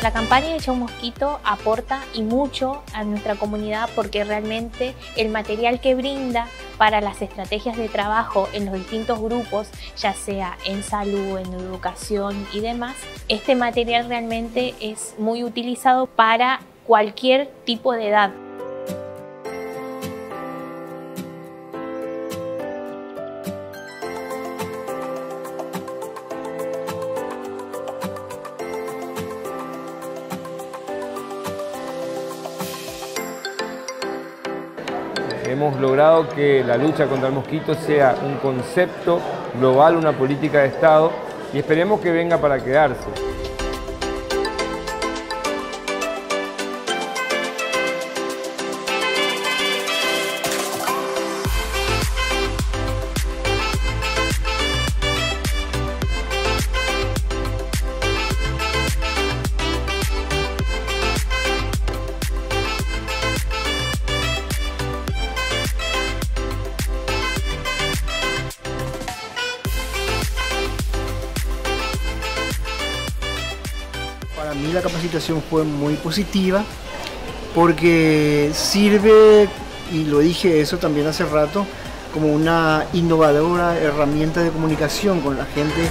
La campaña de Chau Mosquito aporta y mucho a nuestra comunidad porque realmente el material que brinda para las estrategias de trabajo en los distintos grupos, ya sea en salud, en educación y demás, este material realmente es muy utilizado para cualquier tipo de edad. Hemos logrado que la lucha contra el mosquito sea un concepto global, una política de Estado y esperemos que venga para quedarse. Para mí la capacitación fue muy positiva porque sirve, y lo dije eso también hace rato, como una innovadora herramienta de comunicación con la gente.